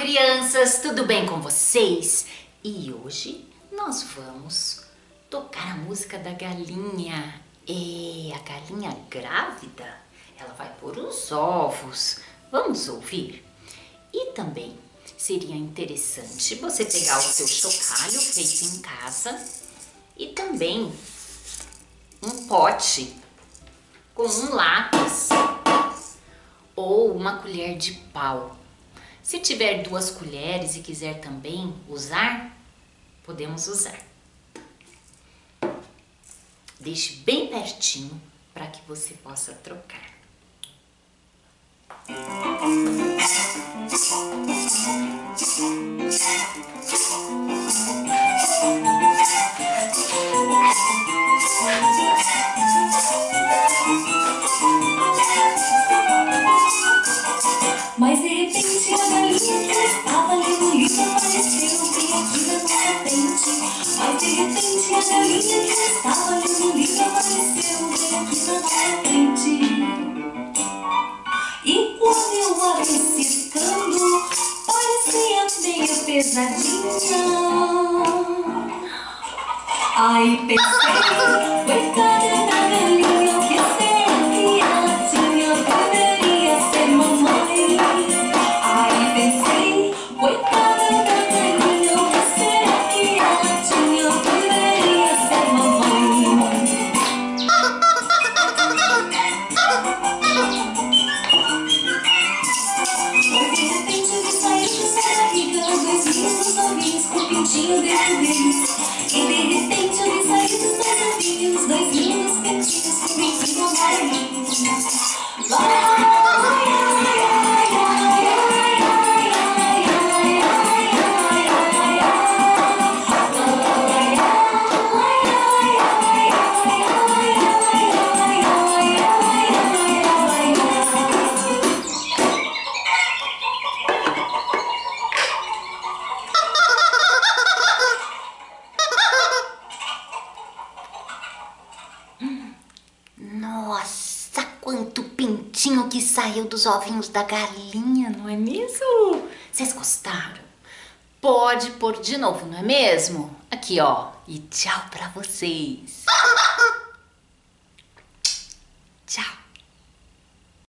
crianças, tudo bem com vocês? E hoje nós vamos tocar a música da galinha. É, a galinha grávida, ela vai pôr os ovos. Vamos ouvir? E também seria interessante você pegar o seu chocalho feito em casa e também um pote com um lápis ou uma colher de pau. Se tiver duas colheres e quiser também usar, podemos usar. Deixe bem pertinho para que você possa trocar. pacificando, parecia meio pesadinha. Ai, pensei, sorrisos, sorrisos, com o pintinho dentro deles. E de repente eu vi sair dos dois ovinhos, dois lindos pintinhos com o pintinho amarelinho. Pintinho que saiu dos ovinhos da galinha, não é mesmo? Vocês gostaram? Pode pôr de novo, não é mesmo? Aqui, ó. E tchau pra vocês.